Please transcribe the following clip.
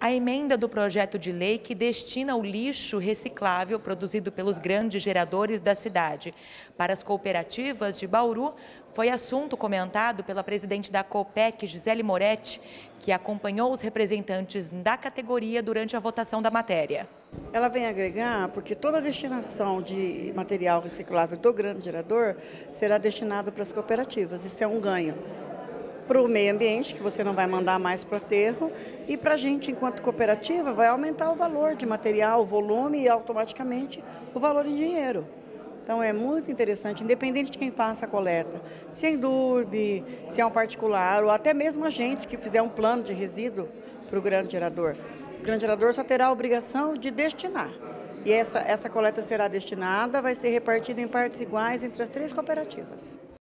a emenda do projeto de lei que destina o lixo reciclável produzido pelos grandes geradores da cidade para as cooperativas de Bauru foi assunto comentado pela presidente da COPEC, Gisele Moretti, que acompanhou os representantes da categoria durante a votação da matéria. Ela vem agregar porque toda a destinação de material reciclável do grande gerador será destinada para as cooperativas. Isso é um ganho para o meio ambiente, que você não vai mandar mais para o aterro, e para a gente, enquanto cooperativa, vai aumentar o valor de material, o volume e automaticamente o valor em dinheiro. Então é muito interessante, independente de quem faça a coleta, se é Endurbe, se é um particular, ou até mesmo a gente que fizer um plano de resíduo para o grande gerador. O grande gerador só terá a obrigação de destinar. E essa, essa coleta será destinada, vai ser repartida em partes iguais entre as três cooperativas.